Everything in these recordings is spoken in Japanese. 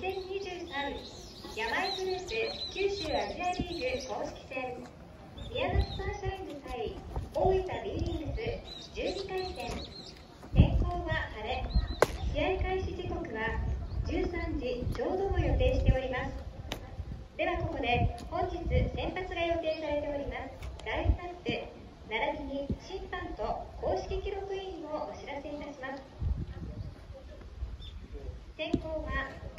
山井グループ九州アジアリーグ公式戦宮崎サンシャインズ対大分 B リーグス12回戦天候は晴れ試合開始時刻は13時ちょうどを予定しておりますではここで本日先発が予定されております大スタッフ並びに審判と公式記録員をお知らせいたします先行は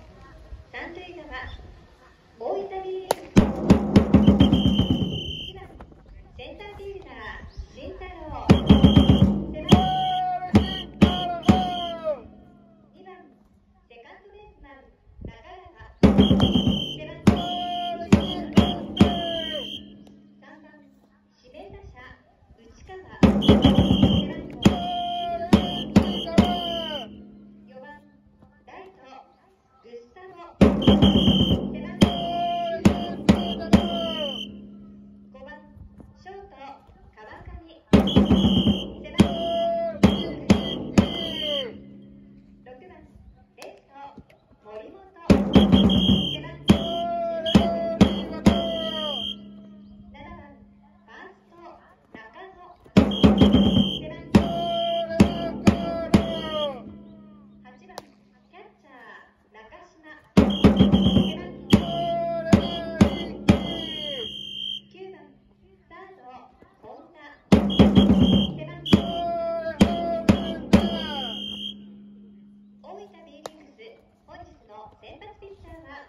先発ピッチャーは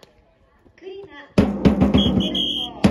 栗名。